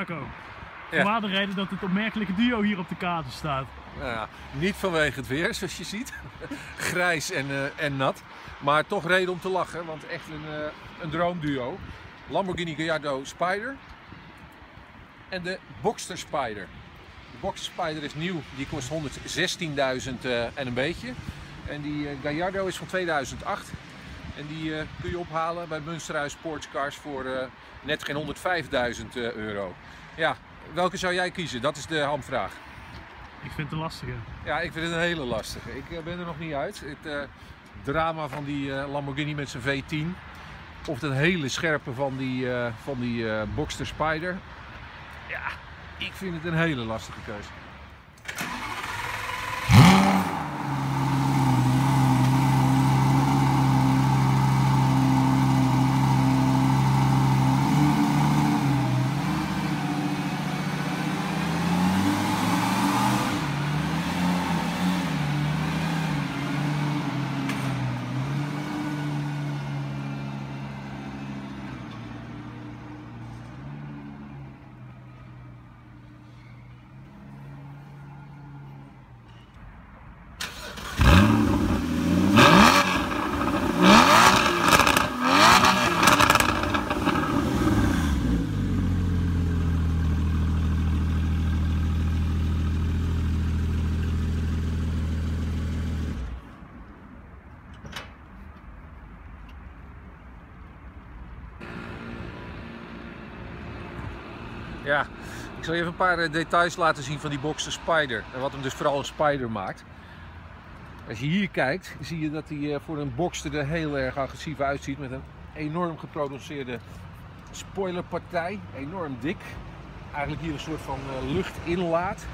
Jacco, Ja. waar de reden dat het opmerkelijke duo hier op de kaart staat? Nou ja, niet vanwege het weer, zoals je ziet. Grijs en, eh, en nat. Maar toch reden om te lachen, want echt een, eh, een droomduo. Lamborghini Gallardo Spider en de Boxster Spider. De Boxster Spider is nieuw, die kost 116.000 eh, en een beetje. En die Gallardo is van 2008. En die eh, kun je ophalen bij Münsterhuis Sportscars voor eh, net geen 105.000 eh, euro. Ja, welke zou jij kiezen? Dat is de hamvraag. Ik vind het een lastige. Ja, ik vind het een hele lastige. Ik ben er nog niet uit. Het drama van die Lamborghini met zijn V10. Of het hele scherpe van die, van die Boxster Spider. Ja, ik vind het een hele lastige keuze. Ja, ik zal je even een paar eh, details laten zien van die Boxster Spider. En wat hem dus vooral een Spider maakt. Als je hier kijkt, zie je dat hij eh, voor een Boxster er heel erg agressief uitziet. Met een enorm geproduceerde spoilerpartij. Enorm dik. Eigenlijk hier een soort van eh, luchtinlaat.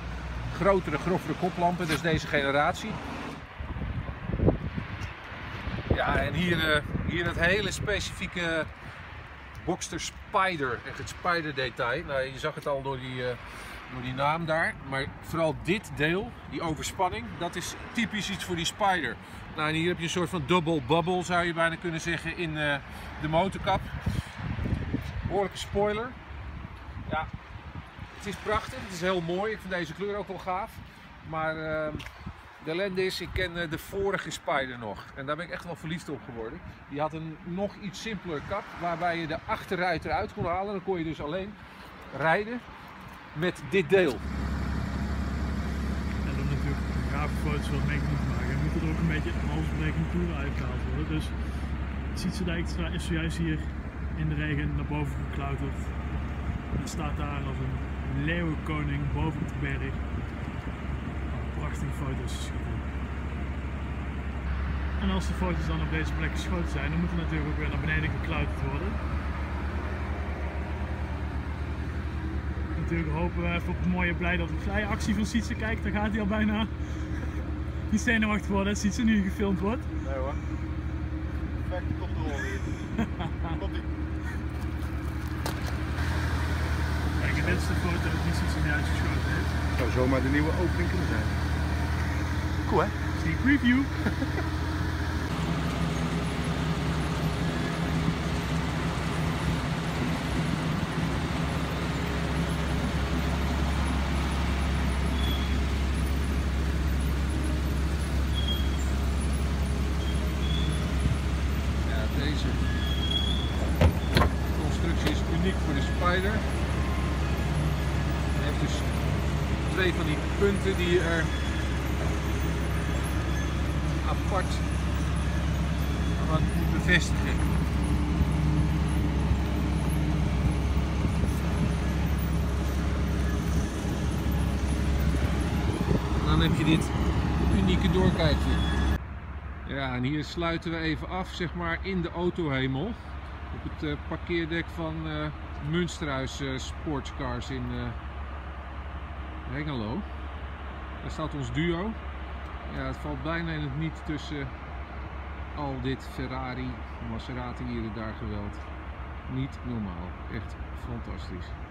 Grotere, grovere koplampen, dus deze generatie. Ja, en hier, hier het hele specifieke Boxster Spider. Echt het Spider detail. Nou, je zag het al door die, eh, door die naam daar. Maar vooral dit deel, die overspanning, dat is typisch iets voor die Spider. Nou, hier heb je een soort van double bubble, zou je bijna kunnen zeggen, in eh, de motorkap. Behoorlijke spoiler. Ja, het is prachtig. Het is heel mooi. Ik vind deze kleur ook wel gaaf. Maar eh, de ellende is, ik ken eh, de vorige Spider nog. En daar ben ik echt wel verliefd op geworden. Die had een nog iets simpeler kap, waarbij je de achterruit eruit kon halen. Dan kon je dus alleen rijden met dit deel. En dan natuurlijk grave foto's wat mee te maken. En moet er ook een beetje een halsbrekende toeren uitgehaald worden. Dus Sietse Dijkstra is zojuist hier in de regen naar boven geklauterd. En staat daar als een leeuwenkoning boven op de berg. Foto's te schieten. En als de foto's dan op deze plek geschoten zijn, dan moet er natuurlijk ook weer naar beneden geklauterd worden. Natuurlijk hopen we even op een mooie blij dat we actie van Sietse. Kijk, daar gaat hij al bijna. Die zenuwachtig worden dat Sietse nu gefilmd wordt. Nee hoor. Perfecte controle hier. Kijk, en dit is de foto die Sietse nu uitgeschoten heeft. Zou zomaar de nieuwe opening kunnen zijn. Cool hè? Deze constructie is uniek voor de Spider. Hij heeft dus twee van die punten die er apart aan moet bevestigen. En dan heb je dit unieke doorkijkje. Ja, en hier sluiten we even af, zeg maar, in de autohemel. Op het eh, parkeerdek van eh Münsterhuis eh, Sportscars in Hengelo. Daar staat ons duo. Ja, het valt bijna in het niet tussen al dit Ferrari, Maserati hier en daar geweld. Niet normaal. Echt fantastisch.